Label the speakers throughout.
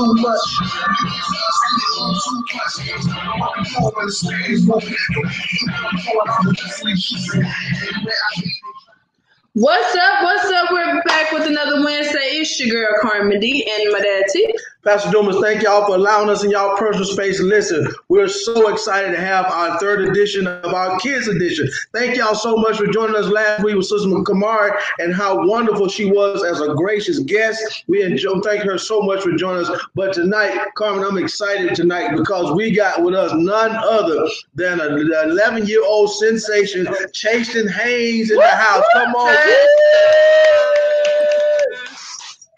Speaker 1: too much.
Speaker 2: What's up? What's up? We're back with another Wednesday. It's your girl Carmen D and my.
Speaker 1: Pastor Dumas, thank y'all for allowing us in y'all personal space. Listen, we're so excited to have our third edition of our kids edition. Thank y'all so much for joining us last week with Sister Kamari and how wonderful she was as a gracious guest. We enjoy thank her so much for joining us. But tonight, Carmen, I'm excited tonight because we got with us none other than an 11 year old sensation, Chasten Haynes in the house. Come on.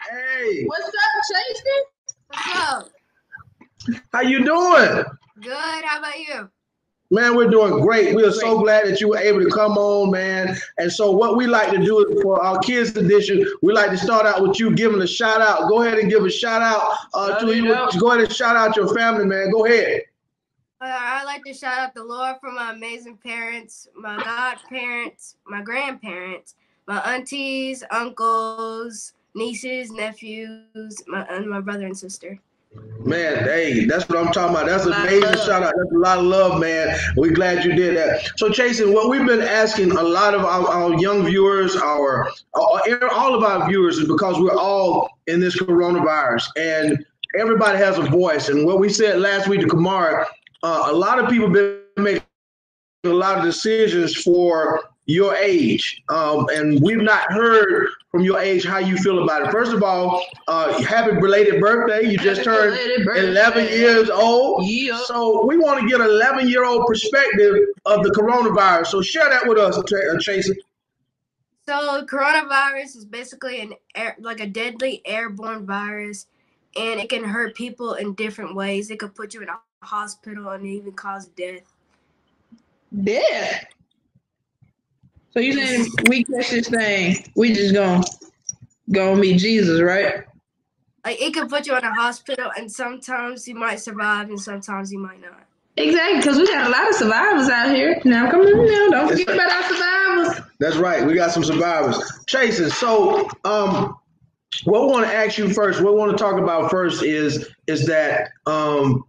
Speaker 1: Hey,
Speaker 2: What's up, Chasey?
Speaker 3: What's up?
Speaker 1: how you doing?
Speaker 3: Good. How about you?
Speaker 1: Man, we're doing great. We are so glad that you were able to come on, man. And so, what we like to do is for our kids edition, we like to start out with you giving a shout out. Go ahead and give a shout out uh, to you. Go ahead and shout out your family, man. Go ahead.
Speaker 3: Uh, I'd like to shout out the Lord for my amazing parents, my godparents, my grandparents, my aunties, uncles, nieces, nephews, my, and my brother and sister.
Speaker 1: Man, hey, that's what I'm talking about. That's an amazing shout out. That's a lot of love, man. We're glad you did that. So, Chasen, what we've been asking a lot of our, our young viewers, our all of our viewers, is because we're all in this coronavirus and everybody has a voice. And what we said last week to Kamara, uh, a lot of people been making a lot of decisions for your age, um, and we've not heard from your age how you feel about it. First of all, uh, happy belated birthday! You just
Speaker 2: Happy
Speaker 1: turned 11 years old.
Speaker 2: Yeah.
Speaker 1: So we want to get an 11 year old perspective of the coronavirus. So share that with us, Ch- uh,
Speaker 3: So, coronavirus is basically an air, like a deadly airborne virus, and it can hurt people in different ways. It could put you in a hospital and even cause death.
Speaker 2: Death. So you saying we catch this thing, we just gonna go meet Jesus, right?
Speaker 3: Like it could put you in a hospital, and sometimes you might survive, and sometimes you might not.
Speaker 2: Exactly, because we got a lot of survivors out here. Now come on now, don't forget about our survivors.
Speaker 1: That's right. We got some survivors. Chasen, so um, what we want to ask you first, what we want to talk about first is is that um,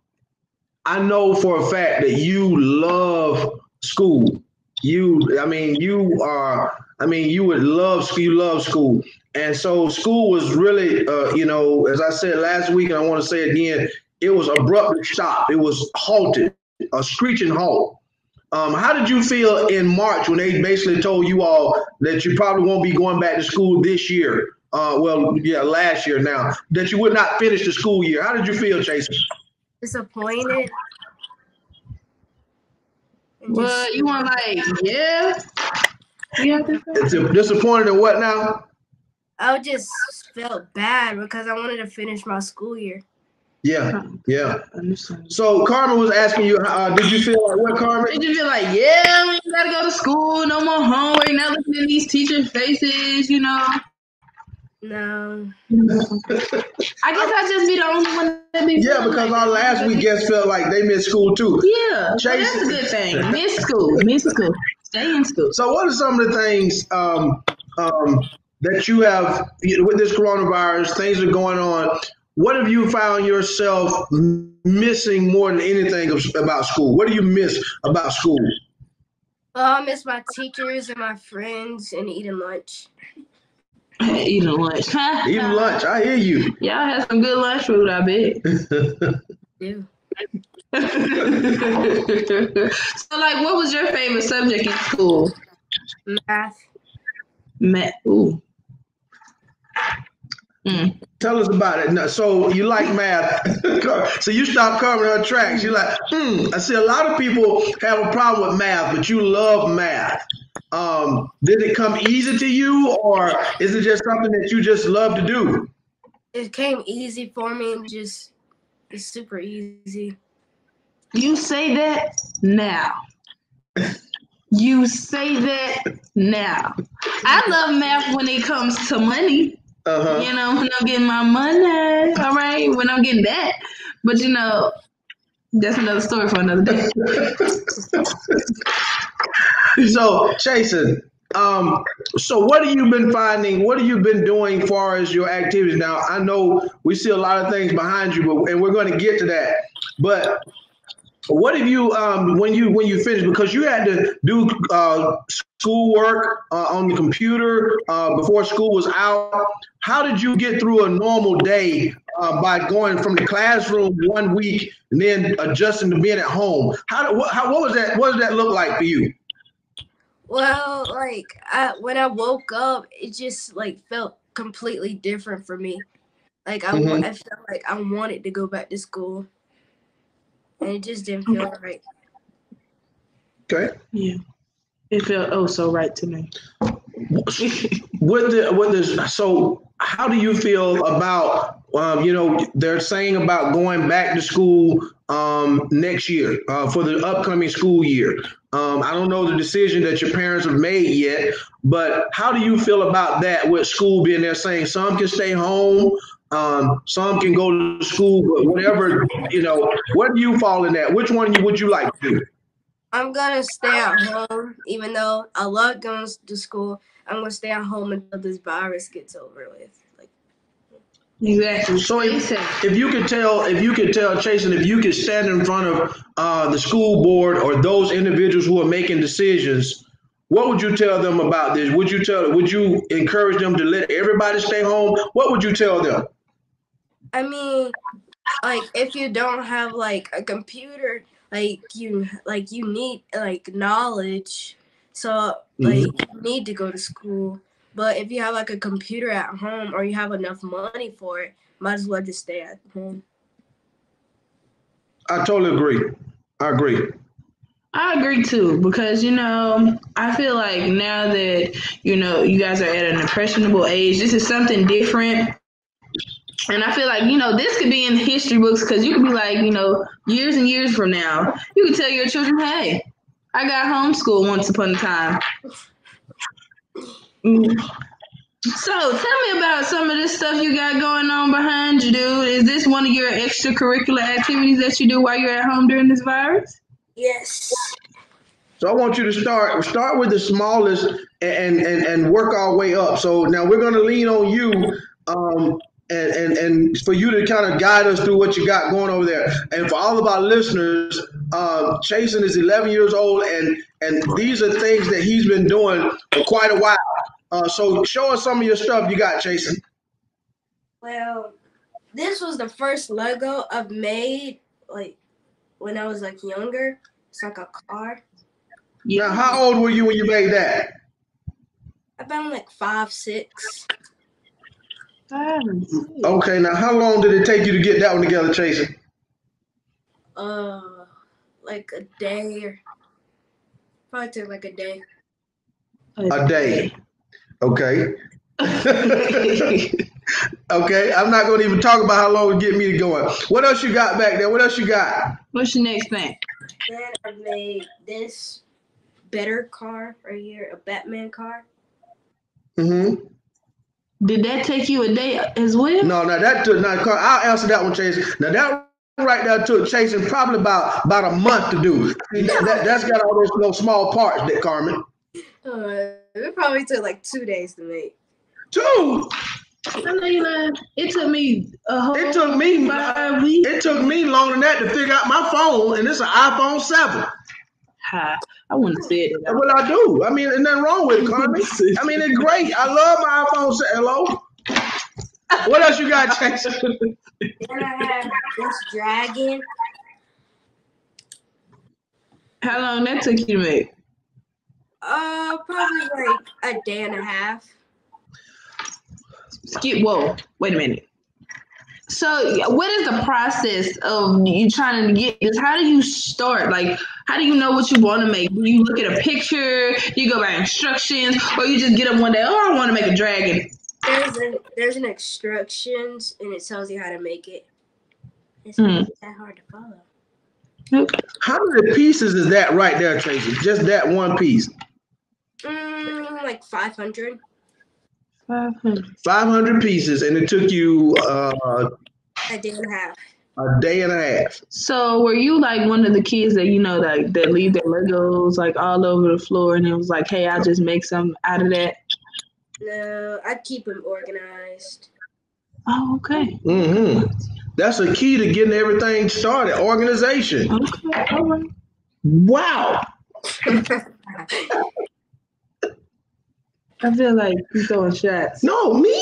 Speaker 1: I know for a fact that you love school. You, I mean, you are. I mean, you would love. You love school, and so school was really, uh, you know, as I said last week, and I want to say again, it was abruptly stopped. It was halted, a screeching halt. Um, how did you feel in March when they basically told you all that you probably won't be going back to school this year? Uh, well, yeah, last year now that you would not finish the school year. How did you feel, Jason?
Speaker 3: Disappointed. And
Speaker 2: Well, you want like, yeah. yeah have to
Speaker 1: It's disappointed in what now?
Speaker 3: I just felt bad because I wanted to finish my school year.
Speaker 1: Yeah, yeah. So Carmen was asking you, uh, did you feel like what, Carmen?
Speaker 2: Did you feel like, yeah, we gotta go to school, no more homework, not looking at these teachers' faces, you know?
Speaker 3: No.
Speaker 2: I guess I just be the only one that be
Speaker 1: Yeah, because
Speaker 2: like
Speaker 1: our
Speaker 2: that.
Speaker 1: last week guests felt like they missed school too.
Speaker 2: Yeah, so that's a good thing. Miss school, miss school, stay in school.
Speaker 1: So, what are some of the things um, um, that you have with this coronavirus? Things are going on. What have you found yourself missing more than anything about school? What do you miss about school?
Speaker 3: Well, I miss my teachers and my friends and eating lunch.
Speaker 2: Eating lunch.
Speaker 1: Eating lunch. I hear you.
Speaker 2: Y'all had some good lunch food, I bet.
Speaker 3: Ew.
Speaker 2: so, like, what was your favorite subject in school?
Speaker 3: Math.
Speaker 2: Math. Ooh. Mm.
Speaker 1: Tell us about it. No, So you like math. so you stopped covering her tracks. You're like, hmm. I see a lot of people have a problem with math, but you love math. Um, did it come easy to you, or is it just something that you just love to do?
Speaker 3: It came easy for me and just it's super easy.
Speaker 2: You say that now. You say that now. I love math when it comes to money.
Speaker 1: Uh-huh.
Speaker 2: You know, when I'm getting my money, all right, when I'm getting that. But you know, that's another story for another day.
Speaker 1: so, Jason, um, so what have you been finding? What have you been doing as far as your activities? Now, I know we see a lot of things behind you, but and we're going to get to that. But what have you um, when you when you finish because you had to do uh, schoolwork uh, on the computer uh, before school was out how did you get through a normal day uh, by going from the classroom one week and then adjusting to being at home how, what, how what was that what does that look like for you
Speaker 3: Well, like I, when I woke up, it just like felt completely different for me. Like I, wa-
Speaker 1: Mhm.
Speaker 3: I felt like I wanted to go back to school, and it just didn't feel right.
Speaker 1: okay
Speaker 2: Yeah. It felt oh so right to me.
Speaker 1: with the with this so how do you feel about um, you know they're saying about going back to school um, next year uh, for the upcoming school year um, i don't know the decision that your parents have made yet but how do you feel about that with school being there saying some can stay home um, some can go to school but whatever you know where do you fall in that which one would you like to do
Speaker 3: I'm gonna stay at home, even though I love going to school. I'm gonna stay at home until this virus gets over with. Like,
Speaker 2: Exactly.
Speaker 1: So if, if you could tell, if you could tell, Chasen, if you could stand in front of uh, the school board or those individuals who are making decisions, what would you tell them about this? Would you tell, would you encourage them to let everybody stay home? What would you tell them?
Speaker 3: I mean, like if you don't have like a computer, like you like you need like knowledge, so like you need to go to school. But if you have like a computer at home or you have enough money for it, might as well just stay at home.
Speaker 1: I totally agree. I agree.
Speaker 2: I agree too, because you know, I feel like now that you know you guys are at an impressionable age, this is something different. And I feel like, you know, this could be in history books because you could be like, you know, years and years from now, you could tell your children, hey, I got homeschooled once upon a time. So tell me about some of this stuff you got going on behind you, dude. Is this one of your extracurricular activities that you do while you're at home during this virus?
Speaker 3: Yes.
Speaker 1: So I want you to start start with the smallest and and and work our way up. So now we're going to lean on you um, and and and for you to kind of guide us through what you got going over there. And for all of our listeners, uh, Chasen is 11 years old, and and these are things that he's been doing for quite a while. Uh, so show us some of your stuff you got, Chasen.
Speaker 3: Well, this was the first Lego I've made like when I was like younger. It's like a car.
Speaker 1: Now, how old were you when you made that?
Speaker 3: About like five, six.
Speaker 1: Okay, now how long did it take you to get that one together, Chasen?
Speaker 3: Uh, like a day or probably took like a day.
Speaker 1: A day. Okay. okay, I'm not going to even talk about how long it get me to going. What else you got back there? What else you got?
Speaker 2: What's your next thing?
Speaker 3: Then I made this better car right here, a Batman car.
Speaker 1: Mm-hmm.
Speaker 2: Did that take you a day as well?
Speaker 1: No, no, that took not. I'll answer that one, Chase. Now that right there took chasing probably about about a month to do. That, that's got all those those small parts, that Carmen.
Speaker 3: Uh, it probably took like two days to make.
Speaker 1: Two.
Speaker 2: I know you lying. It took me a whole
Speaker 1: It took me.
Speaker 2: five weeks.
Speaker 1: It took me longer than that to figure out my phone, and it's an iPhone seven.
Speaker 2: Ha, I wouldn't have said
Speaker 1: That's
Speaker 2: it.
Speaker 1: what I do. I mean, there's nothing wrong with it, Carmen. I mean, it's great. I love my iPhone. se- Hello. What else you got, Chase?
Speaker 3: Then I have this dragon.
Speaker 2: How long that took you to make?
Speaker 3: Uh, probably like a day and a half.
Speaker 2: Skip. Whoa. Wait a minute. So, what is the process of you trying to get this? How do you start? Like, how do you know what you want to make? Do you look at a picture? You go by instructions, or you just get up one day? Oh, I want to make a dragon.
Speaker 3: There's an there's an instructions and it tells you how to make it. It's
Speaker 2: Mm.
Speaker 3: not that hard to follow.
Speaker 1: How many pieces is that right there, Tracy? Just that one piece.
Speaker 3: Mm, like 500.
Speaker 2: Five hundred.
Speaker 1: 500 pieces, and it took you uh,
Speaker 3: A day and a half.
Speaker 1: a day and a half.
Speaker 2: So were you like one of the kids that you know like that leave their Legos like all over the floor and it was like, hey, I'll just make some out of that?
Speaker 3: No, I keep them organized.
Speaker 2: Oh, okay.
Speaker 1: Mm-hmm. That's a key to getting everything started. Organization.
Speaker 2: Okay. All right.
Speaker 1: Wow.
Speaker 2: I feel like you throwing shots.
Speaker 1: No, me?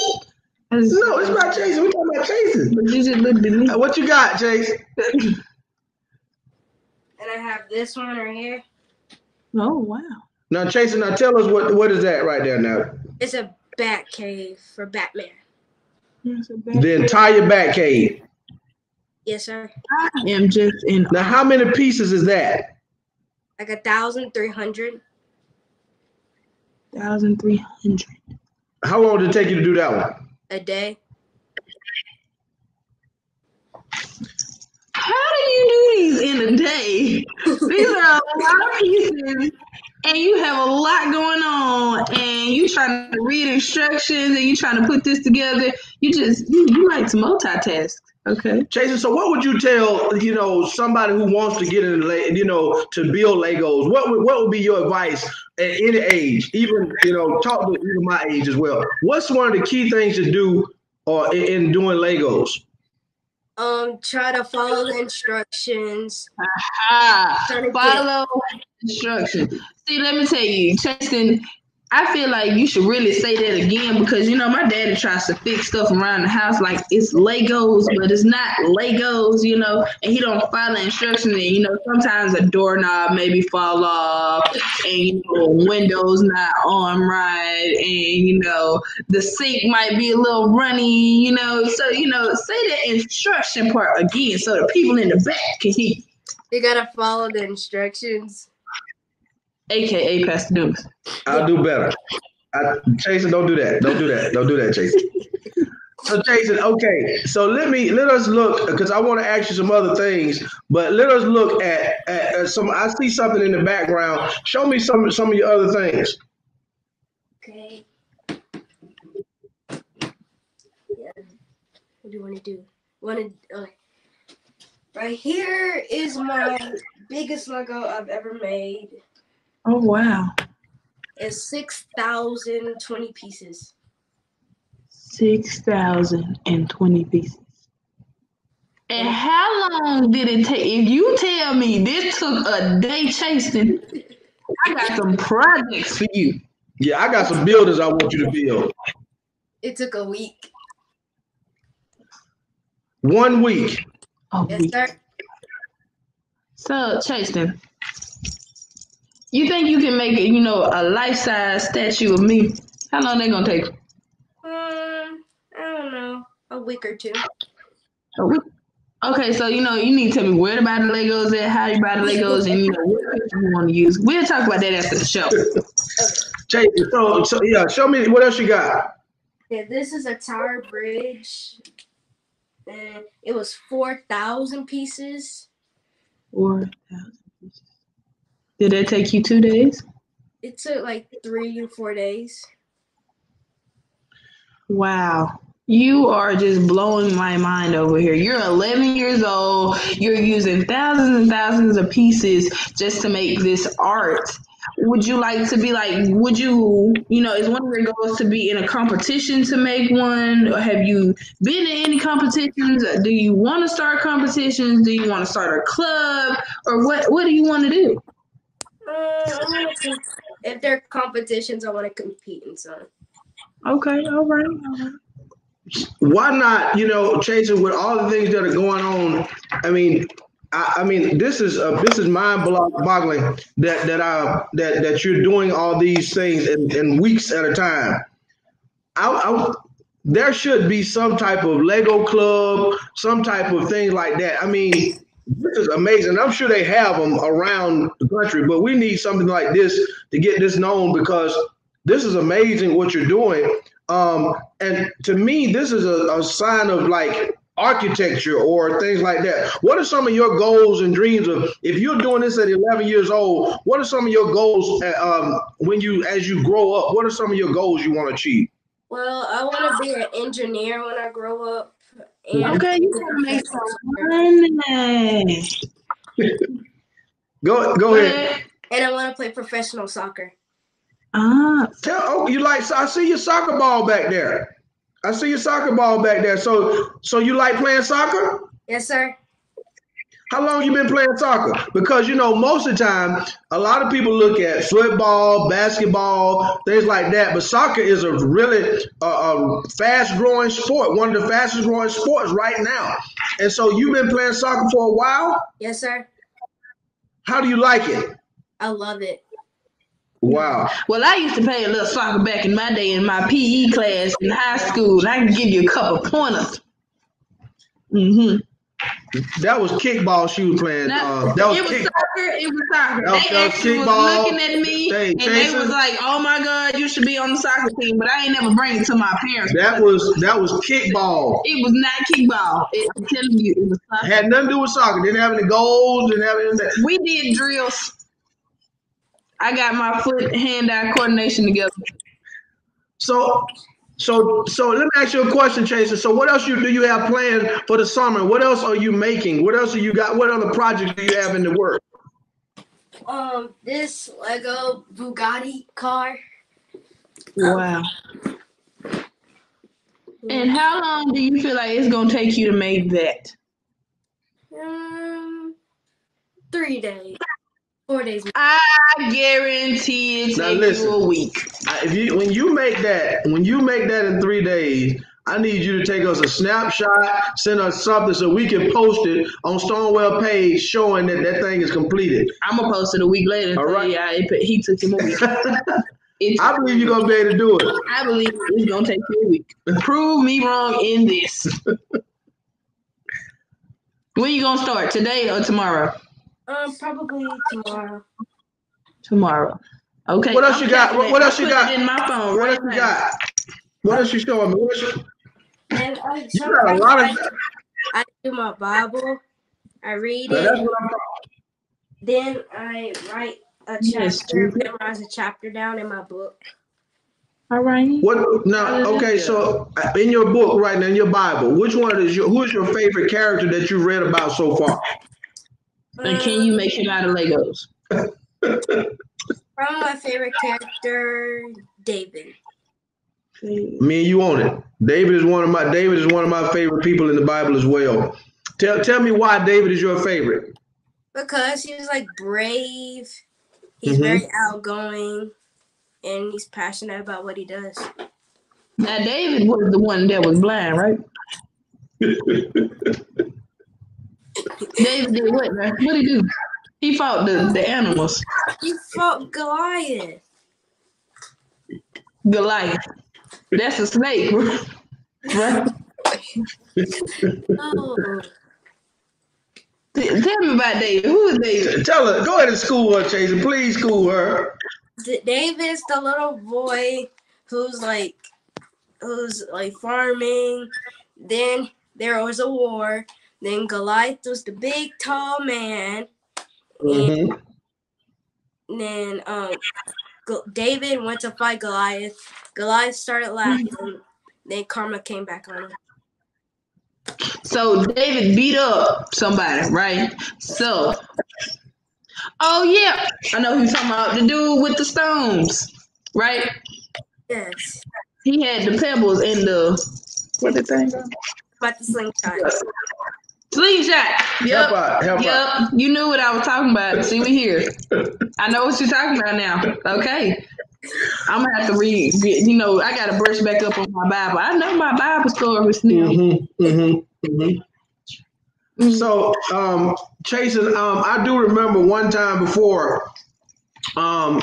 Speaker 2: Just-
Speaker 1: No, it's about Jason. We're talking about Jason.
Speaker 2: But you just looked at me.
Speaker 1: Uh, What you got, Jason?
Speaker 3: And I have this one right here.
Speaker 2: Oh wow.
Speaker 1: Now, Jason, now tell us what what is that right there now?
Speaker 3: It's a bat cave for Batman.
Speaker 2: That's
Speaker 1: The entire back cave.
Speaker 3: Yes, sir.
Speaker 2: I am just in
Speaker 1: Now, how many pieces is that?
Speaker 3: Like a thousand three hundred.
Speaker 2: thousand three hundred.
Speaker 1: How long did it take you to do that one?
Speaker 3: a day.
Speaker 2: How do you do these in a day? These are a lot of pieces, and you have a lot going on, and you trying to read instructions, and you trying to put this together. You just you, you like to multitask. Okay.
Speaker 1: Jason, so what would you tell, you know, somebody who wants to get into, Le- you know, to build Legos? What would, what would be your advice at any age, even, you know, talk to even my age as well? What's one of the key things to do or in, in doing Legos?
Speaker 3: Um, try to follow the instructions.
Speaker 2: Ah,
Speaker 3: Trying
Speaker 2: follow instructions. See, let me tell you, Tristan. I feel like you should really say that again because you know my daddy tries to fix stuff around the house like it's Legos, but it's not Legos, you know, and he don't follow instructions. And you know, sometimes a doorknob maybe fall off, and you know, windows not on right, and you know, the sink might be a little runny, you know. So you know, say the instruction part again so the people in the back can hear.
Speaker 3: You gotta follow the instructions.
Speaker 2: Aka Pastor Dumas.
Speaker 1: I'll do better. I, Jason, don't do that. Don't do that. Don't do that, Jason. So Jason, okay. So let me let us look because I want to ask you some other things, but let us look at, at, at some. I see something in the background. Show me some some of your other things.
Speaker 3: Okay. Yeah. What do you want to do? Want to? Okay. Right here is my biggest Lego I've ever made.
Speaker 2: Oh wow.
Speaker 3: It's six thousand twenty pieces.
Speaker 2: Six thousand and twenty pieces. And how long did it take? If you tell me this took a day chasing, I got some projects for you.
Speaker 1: Yeah, I got some builders I want you to build.
Speaker 3: It took a week.
Speaker 1: One week.
Speaker 2: Oh,
Speaker 3: Yes, sir.
Speaker 2: so Chaston, you think you can make it? You know, a life size statue of me? How long they gonna take?
Speaker 3: Um, I don't know, a week or two.
Speaker 2: A week? Okay, so you know you need to tell me where to buy the Legos at, how you buy the Legos, and you know what you want to use. We'll talk about that after the show.
Speaker 1: Jason, so, so yeah, show me what else you got.
Speaker 3: Yeah, this is a tower bridge. And it was four thousand pieces.
Speaker 2: Four thousand pieces. Did it take you two days?
Speaker 3: It took like three or four days.
Speaker 2: Wow. You are just blowing my mind over here. You're 11 years old. You're using thousands and thousands of pieces just to make this art. Would you like to be like, would you, you know, is one of your goals to be in a competition to make one? Or have you been in any competitions? Do you want to start competitions? Do you want to start a club? Or what, what do you want to do?
Speaker 3: Uh, I wanna com- if there are competitions, I want to compete in some.
Speaker 2: Okay, all right, all right.
Speaker 1: Why not? You know, chasing with all the things that are going on. I mean, I, I mean, this is uh, this is mind boggling that that I that that you're doing all these things in, in weeks at a time. I, I, there should be some type of Lego club, some type of thing like that. I mean, this is amazing. I'm sure they have them around the country, but we need something like this to get this known because this is amazing what you're doing. Um, and to me, this is a, a sign of like architecture or things like that. What are some of your goals and dreams of if you're doing this at 11 years old? What are some of your goals um, when you as you grow up? What are some of your goals you want to achieve?
Speaker 3: Well, I want to be an engineer when I grow up. And
Speaker 2: Okay, you gotta make some money.
Speaker 1: Go go ahead.
Speaker 3: and I want to play professional soccer.
Speaker 2: Ah,
Speaker 1: Tell oh you like I see your soccer ball back there. I see your soccer ball back there. So so you like playing soccer?
Speaker 3: Yes, sir.
Speaker 1: How long you been playing soccer? Because you know most of the time, a lot of people look at football, basketball, things like that. But soccer is a really uh, a fast growing sport, one of the fastest growing sports right now. And so you've been playing soccer for a while.
Speaker 3: Yes, sir.
Speaker 1: How do you like it?
Speaker 3: I love it.
Speaker 1: Wow.
Speaker 2: well, I used to play a little soccer back in my day in my PE class in high school, and I can give you a couple pointers. Mm-hmm.
Speaker 1: That was kickball she was playing. Uh, that was,
Speaker 2: it was
Speaker 1: kick.
Speaker 2: soccer. It was soccer.
Speaker 1: That
Speaker 2: they
Speaker 1: that was
Speaker 2: actually was
Speaker 1: kickball.
Speaker 2: looking at me,
Speaker 1: Hey,
Speaker 2: and they was like, "Oh my God, you should be on the soccer team." But I ain't never bring it to my parents.
Speaker 1: That was that was kickball.
Speaker 2: It was not kickball. It, I'm telling you, it was soccer.
Speaker 1: Had nothing to do with soccer. Didn't have any goals. Didn't have anything.
Speaker 2: We did drills. I got my foot hand eye coordination together.
Speaker 1: So, so, so let me ask you a question, Chaser. So, what else you do you have planned for the summer? What else are you making? What else are you got? What other projects do you have in the work?
Speaker 3: Um, this Lego Bugatti car.
Speaker 2: Wow. And how long do you feel like it's gonna take you to make that?
Speaker 3: Um, three days, four days.
Speaker 2: I guarantee it
Speaker 1: Now
Speaker 2: take
Speaker 1: listen.
Speaker 2: you a week.
Speaker 1: If you when you make that when you make that in three days, I need you to take us a snapshot, send us something so we can post it on Stonewell page showing that that thing is completed.
Speaker 2: I'm gonna post it a week later. And
Speaker 1: All
Speaker 2: tell
Speaker 1: right.
Speaker 2: you, yeah, it, he took him a week.
Speaker 1: I believe you're gonna be able to do it.
Speaker 2: I believe it's gonna take you a week. Prove me wrong in this. when you gonna start? Today or tomorrow?
Speaker 3: Um, probably tomorrow.
Speaker 2: Tomorrow. Okay.
Speaker 1: What else
Speaker 2: I'm
Speaker 1: you got? What- what else you got?
Speaker 2: in my phone.
Speaker 1: What
Speaker 2: right
Speaker 1: else you got? What else you showing me? What else you,
Speaker 3: And I,
Speaker 1: you got a lot of.
Speaker 3: I do my Bible. I read
Speaker 1: Now,
Speaker 3: it.
Speaker 1: that's what I'm.
Speaker 3: Then I write a chapter,
Speaker 2: Jesus.
Speaker 3: memorize a chapter down in my book.
Speaker 2: All right.
Speaker 1: What now? Okay, so uh, in your book right now, in your Bible, which one is your who is your favorite character that you've read about so far?
Speaker 2: And can you make it out of Legos?
Speaker 3: Probably my favorite character, David.
Speaker 1: Me and you on it. David is one of my David is one of my favorite people in the Bible as well. Tell tell me why David is your favorite.
Speaker 3: Because he was like brave. He's
Speaker 1: Mhm.
Speaker 3: very outgoing, and he's passionate about what he does.
Speaker 2: Now David was the one that was blind, right? David did what? Man? What he do? He fought the, the animals.
Speaker 3: He fought Goliath.
Speaker 2: Goliath. That's a snake, right?
Speaker 3: Oh,
Speaker 2: T- Tell me about David. Who is David?
Speaker 1: Tell her, go ahead and school her, Chaser. Please school her.
Speaker 3: D- David's the little boy who's like, who's like farming. Then there was a war. Then Goliath was the big tall man.
Speaker 1: Mhm.
Speaker 3: And then um, David went to fight Goliath. Goliath started laughing. Then Karma came back on him.
Speaker 2: So David beat up somebody, right? So, oh yeah, I know who you're talking about. The dude with the stones, right?
Speaker 3: Yes.
Speaker 2: He had the pebbles in the what the thing?
Speaker 3: About the slingshot.
Speaker 2: Slingshot.
Speaker 1: Help
Speaker 2: Yep.
Speaker 1: out, help out.
Speaker 2: Yep. You knew what I was talking about. See, we here. I know what you're talking about now. Okay. I'm gonna have to read. You know, I gotta brush back up on my Bible. I know my Bible stories now.
Speaker 1: Mhm, mhm, mhm. So, um, Chasen, um, I do remember one time before, um,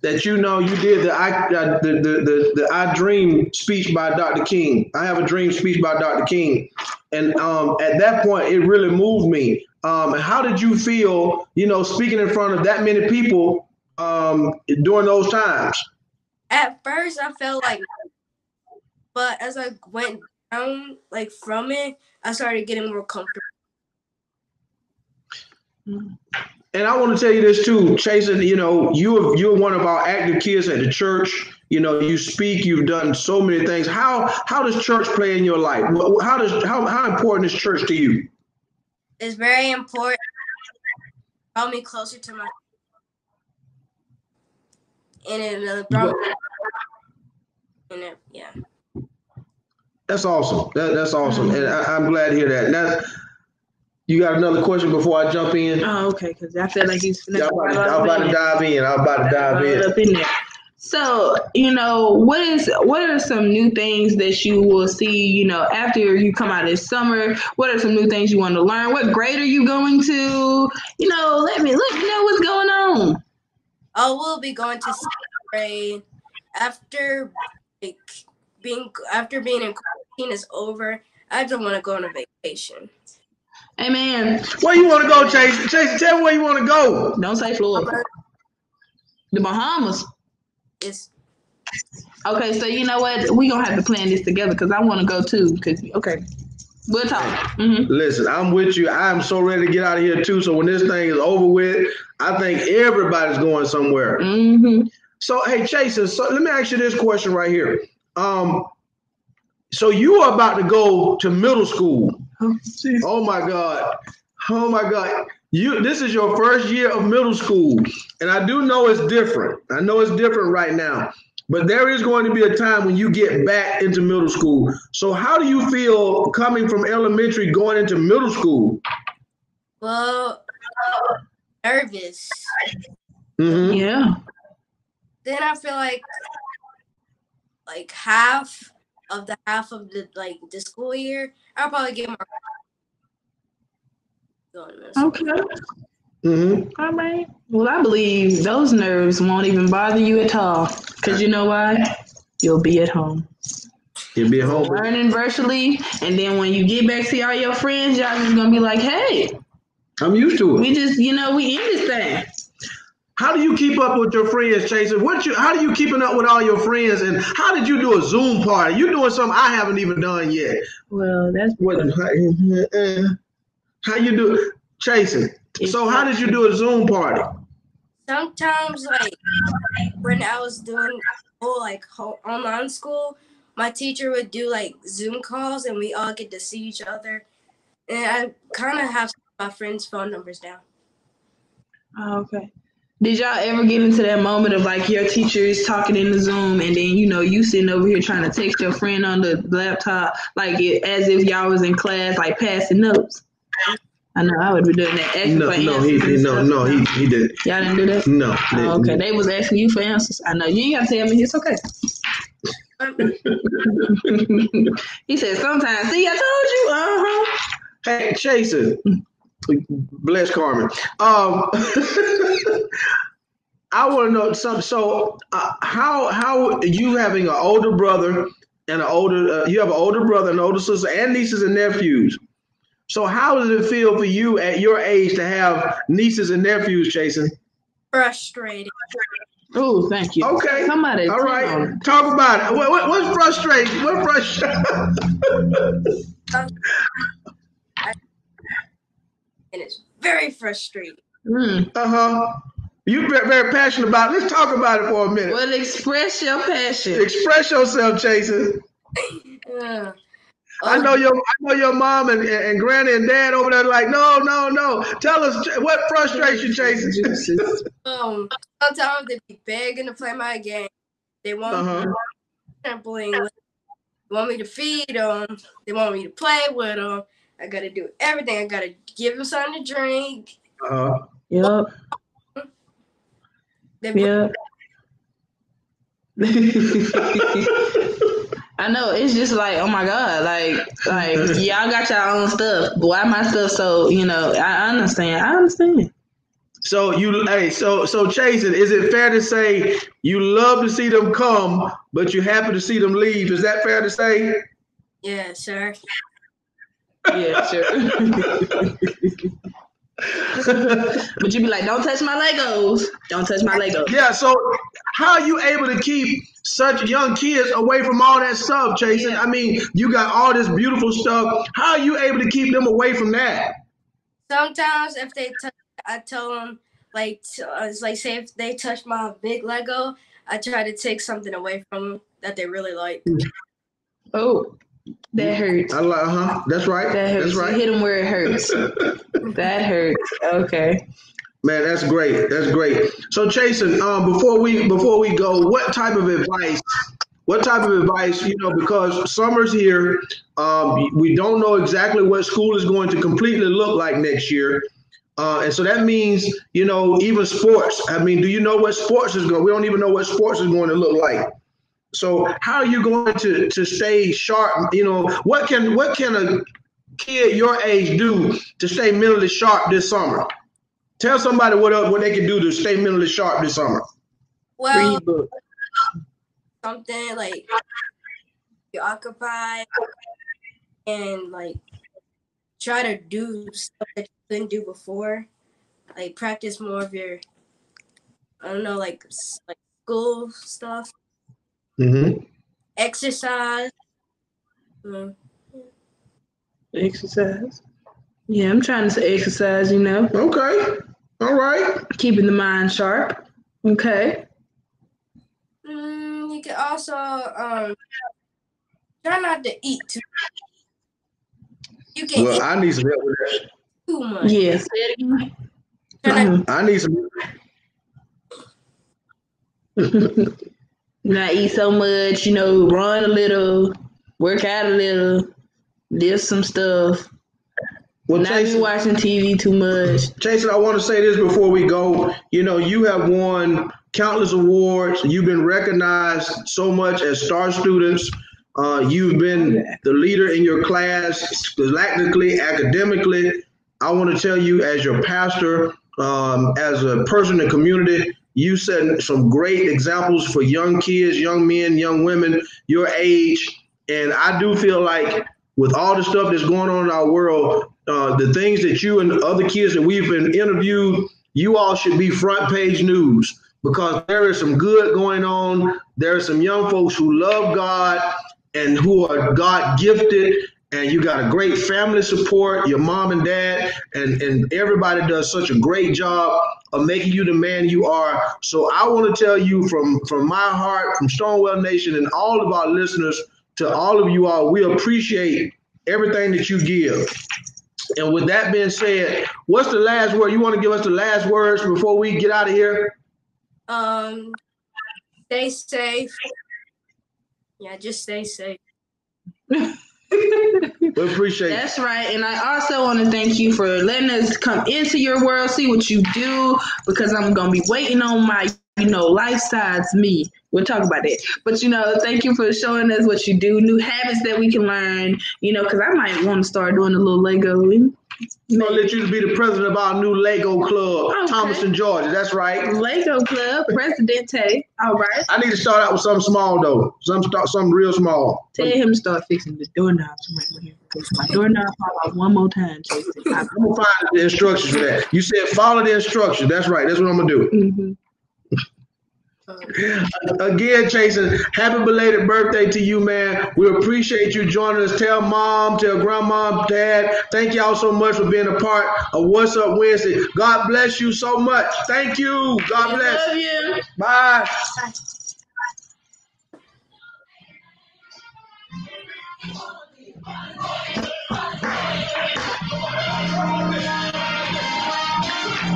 Speaker 1: that you know you did the I uh, the, the the the I Dream speech by Dr. King. I have a dream speech by Dr. King, and um, at that point it really moved me. Um, and how did you feel? You know, speaking in front of that many people um, during those times.
Speaker 3: At first, I felt like, but as I went down, like from it, I started getting more comfortable.
Speaker 1: And I want to tell you this too, Chasen. You know, you're you're one of our active kids at the church. You know, you speak. You've done so many things. How how does church play in your life? How does how how important is church to you?
Speaker 3: It's very important. Brought me closer to my and it brought me and it, yeah.
Speaker 1: That's awesome. That, that's awesome, and I, I'm glad to hear that. Now, you got another question before I jump in?
Speaker 2: Oh, okay, because I feel like he's
Speaker 1: Yeah, I'm, about to, I'm about to dive in. I'm about to dive in.
Speaker 2: up in there. So, you know, what is what are some new things that you will see, you know, after you come out this summer? What are some new things you want to learn? What grade are you going to? You know, let me let me know what's going on.
Speaker 3: Oh, we'll be going to sixth grade after like being after being in quarantine is over. I just want to go on a vacation.
Speaker 2: Hey man,
Speaker 1: Where you want to go, Chase? Chase, tell me where you want to go.
Speaker 2: don't say Florida. The Bahamas.
Speaker 3: It's
Speaker 2: Okay, so you know what? We gonna have to plan this together because I want to go too. Cause okay, we'll talk. hmm
Speaker 1: Listen, I'm with you. I'm so ready to get out of here too. So when this thing is over with, I think everybody's going somewhere.
Speaker 2: hmm
Speaker 1: So hey, Chasen, so let me ask you this question right here. Um, so you are about to go to middle school.
Speaker 2: Oh.
Speaker 1: Oh my God. Oh my God. You this is your first year of middle school. And I do know it's different. I know it's different right now. But there is going to be a time when you get back into middle school. So how do you feel coming from elementary going into middle school?
Speaker 3: well nervous.
Speaker 1: Mhm.
Speaker 2: Yeah.
Speaker 3: Then I feel like like half of the half of the like the school year, I'll probably get more. going to middle school.
Speaker 2: Okay.
Speaker 1: Mhm.
Speaker 2: All right. Well, I believe those nerves won't even bother you at all. Because you know why? You'll be at home.
Speaker 1: You'll be at home.
Speaker 2: Learning virtually. And then when you get back to all your friends, y'all just going to be like, hey,
Speaker 1: I'm used to it.
Speaker 2: we just, you know, we in this thing.
Speaker 1: How do you keep up with your friends, Chaser? What you? How do you keeping up with all your friends? And how did you do a Zoom party? You doing something I haven't even done yet.
Speaker 2: Well, that's
Speaker 1: What? How you do, Chasing? So how did you do a Zoom party?
Speaker 3: Sometimes, like when I was doing whole like whole online school, my teacher would do like Zoom calls, and we all get to see each other. And I kind of have my friends' phone numbers down.
Speaker 2: Oh, okay. Did y'all ever get into that moment of like your teacher is talking in the Zoom and then you know you sitting over here trying to text your friend on the laptop like it, as if y'all was in class like passing notes? I know I would be doing that. Asking
Speaker 1: No,
Speaker 2: for
Speaker 1: no, he, he no, no, he, he didn't.
Speaker 2: Y'all didn't do that.
Speaker 1: No.
Speaker 2: Oh, okay, they was asking you for answers. I know you ain't got to tell me. It's okay. he said sometimes. See, I told you. Uh huh.
Speaker 1: Hey, Chaser. Bless Carmen. Um, I want to know something. So, uh, how how you having an older brother and an older uh, you have an older brother and older sister and nieces and nephews. So, how does it feel for you at your age to have nieces and nephews, Jason?
Speaker 3: Frustrated.
Speaker 2: Oh, thank you.
Speaker 1: Okay.
Speaker 2: Somebody.
Speaker 1: All
Speaker 2: tell
Speaker 1: right,
Speaker 2: them.
Speaker 1: talk about it. What, what, what's frustrating? What frustrating?
Speaker 3: and it's very frustrating.
Speaker 2: Mm.
Speaker 1: uh huh. You're very passionate about. It. Let's talk about it for a minute.
Speaker 2: Well, express your passion.
Speaker 1: Express yourself, Jason.
Speaker 3: Uh,
Speaker 1: I know your I know your mom and, and granny and dad over there like, no, no, no. Tell us what frustrates you, Jason.
Speaker 3: Um, sometimes they be begging to play my game. They want
Speaker 1: Uh-huh.
Speaker 3: me sampling. They want me to feed them. They want me to play with them. I gotta do everything. I gotta give them something to drink.
Speaker 1: Uh-huh.
Speaker 2: Yep.
Speaker 3: They
Speaker 2: Yep. I know it's just like oh my god, like like y'all got your own stuff. But why my stuff? So you know, I understand. I understand.
Speaker 1: So you hey, so so Jason, is it fair to say you love to see them come, but you happy to see them leave? Is that fair to say?
Speaker 3: yeah, sir.
Speaker 2: Yeah, sure. but you be like, don't touch my Legos. Don't touch my Legos.
Speaker 1: Yeah, so how are you able to keep such young kids away from all that stuff, Jason?
Speaker 2: Yeah.
Speaker 1: I mean, you got all this beautiful stuff. How are you able to keep them away from that?
Speaker 3: Sometimes if they touch, I tell them like t- uh, it's like say if they touch my big Lego, I try to take something away from them that they really like.
Speaker 2: Oh, that hurts.
Speaker 1: I like, huh? That's right.
Speaker 2: That hurts.
Speaker 1: That's
Speaker 2: You
Speaker 1: right.
Speaker 2: hit them where it hurts. that hurts. Okay.
Speaker 1: Man, that's great. That's great. So, Jason, um, before we before we go, what type of advice? What type of advice? You know, because summer's here, um, we don't know exactly what school is going to completely look like next year, uh, and so that means you know even sports. I mean, do you know what sports is going? We don't even know what sports is going to look like. So, how are you going to to stay sharp? You know, what can what can a kid your age do to stay mentally sharp this summer? Tell somebody what up, what they can do to stay mentally sharp this summer.
Speaker 3: Well,
Speaker 2: Read book.
Speaker 3: something like you occupy and like try to do stuff that you couldn't do before. Like practice more of your, I don't know, like like school stuff,
Speaker 1: Mm-hmm.
Speaker 3: exercise. Mm.
Speaker 2: Exercise. Yeah, I'm trying to exercise, you know,
Speaker 1: Okay. All right.
Speaker 2: keeping the mind sharp. Okay.
Speaker 3: Mm, you can also um try not to eat too. Much. You can
Speaker 1: Well,
Speaker 3: eat
Speaker 1: I need some help with that.
Speaker 3: too much.
Speaker 2: Yeah, say it again.
Speaker 3: Try not-
Speaker 2: Mhm.
Speaker 1: I need some.
Speaker 2: Not eat so much, you know, run a little, work out a little, lift some stuff.
Speaker 1: Well,
Speaker 2: Not be
Speaker 1: Jason,
Speaker 2: watching TV too much.
Speaker 1: Jason, I want to say this before we go. You know, you have won countless awards. You've been recognized so much as star students. Uh, you've been the leader in your class, scholastically, academically. I want to tell you, as your pastor, um, as a person in the community, you set some great examples for young kids, young men, young women your age. And I do feel like with all the stuff that's going on in our world, uh, the things that you and other kids that we've been interviewed, you all should be front page news because there is some good going on. There are some young folks who love God and who are God gifted. And you got a great family support, your mom and dad, and, and everybody does such a great job of making you the man you are. So I want to tell you from, from my heart, from Stonewell Nation, and all of our listeners, to all of you all, we appreciate everything that you give. And with that being said, what's the last word? You want to give us the last words before we get out of here?
Speaker 3: Um, stay safe. Yeah, just stay safe.
Speaker 1: We appreciate it.
Speaker 2: That's right. And I also want to thank you for letting us come into your world, see what you do, because I'm going to be waiting on my, you know, life size me. We'll talk about that. But, you know, thank you for showing us what you do, new habits that we can learn, you know, because I might want to start doing a little Lego.
Speaker 1: I'm gonna let you be the president of our new Lego club,
Speaker 2: Okay.
Speaker 1: and Georgia. That's right.
Speaker 2: Lego Club, Presidente. All right.
Speaker 1: I need to start out with something small though. Some start something real small.
Speaker 2: Tell him to start fixing the doorknobs right here. My doorknob fall out one more time, Jason.
Speaker 1: I'm gonna find the instructions for that. You said follow the instructions. That's right. That's what I'm gonna do.
Speaker 2: Mhm.
Speaker 3: Uh,
Speaker 1: again, Jason, happy belated birthday to you, man. We appreciate you joining us. Tell mom, tell grandma, dad, thank y'all so much for being a part of What's Up Wednesday. God bless you so much. Thank you. God bless.
Speaker 2: Love you.
Speaker 1: Bye.
Speaker 3: Bye.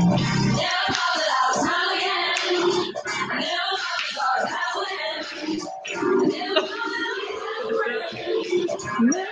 Speaker 3: Bye. Woo!